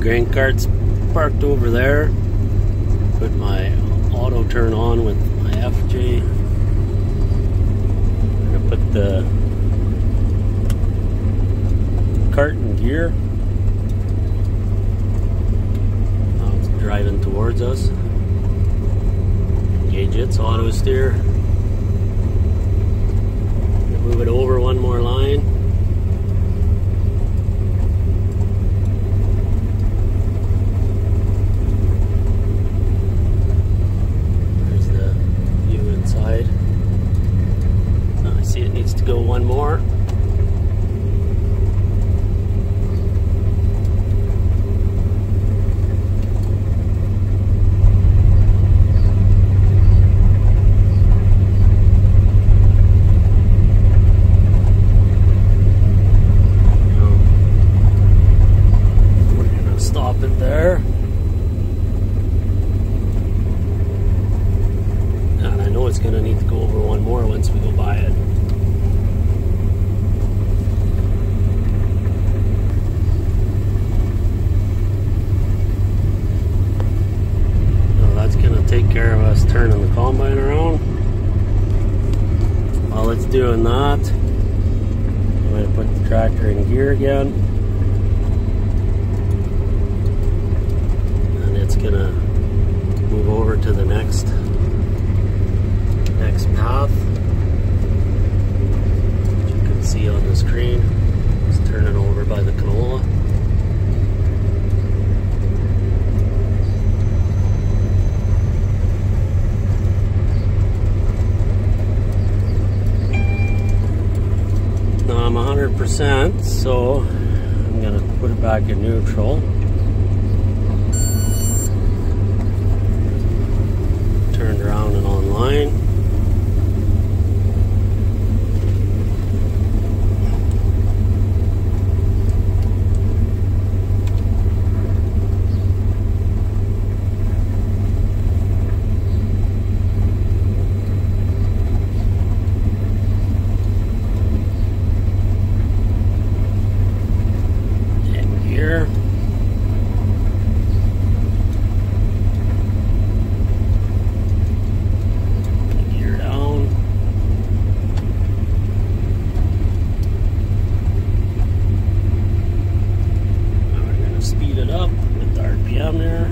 grain cart's parked over there. Put my auto turn on with my FJ. I'm gonna put the cart in gear. Now it's driving towards us. Engage its auto steer. Move it over one more line. There's the view inside. I see it needs to go one more. We're gonna stop it there. And I know it's gonna need to go over one we go by it. So that's gonna take care of us turning the combine around. While it's doing that, I'm gonna put the tractor in gear again. and it's gonna move over to the next path. As you can see on the screen, it's turning over by the canola. Now I'm 100%, so I'm gonna put it back in neutral. turned around and online. In gear. Gear down. Now we're gonna speed it up with the RPM there.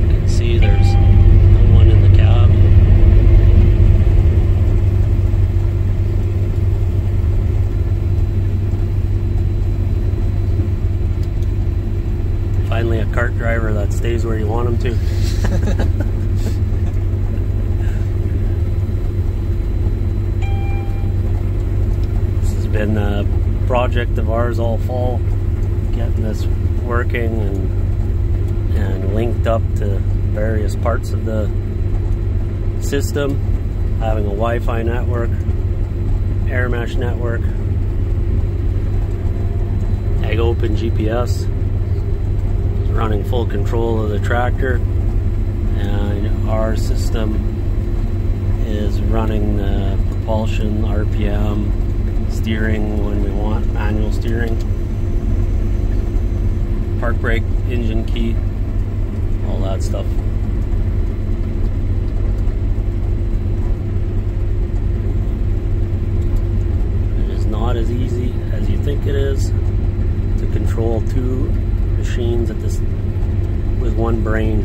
You can see there's no one in the cab. Finally, a cart driver that stays where you want him to. this has been a project of ours all fall, getting this working and and linked up to various parts of the system, having a Wi-Fi network, air mesh network, AgOpenGPS running full control of the tractor. And our system is running the propulsion RPM steering when we want manual steering. Park brake engine key all that stuff. It is not as easy as you think it is to control two machines at this with one brain.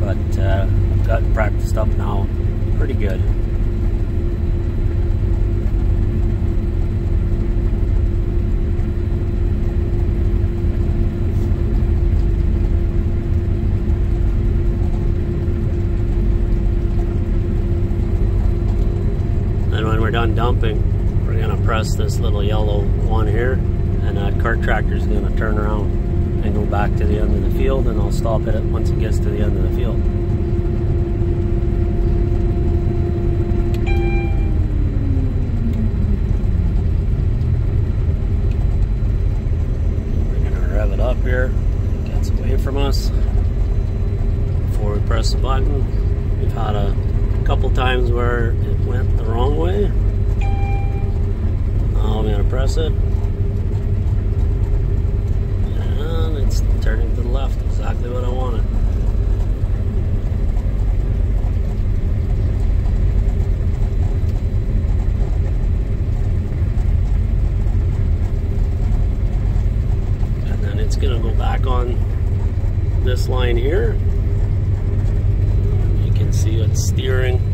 But uh, I've gotten practiced up now, pretty good. And when we're done dumping, we're gonna press this little yellow one here and that cart tractor is going to turn around and go back to the end of the field and I'll stop it once it gets to the end of the field. We're going to rev it up here, get miles away from us before we press the button. We've had a couple times where it went the wrong way. Now I'm going to press it. And it's turning to the left, exactly what I wanted. going to go back on this line here. You can see it's steering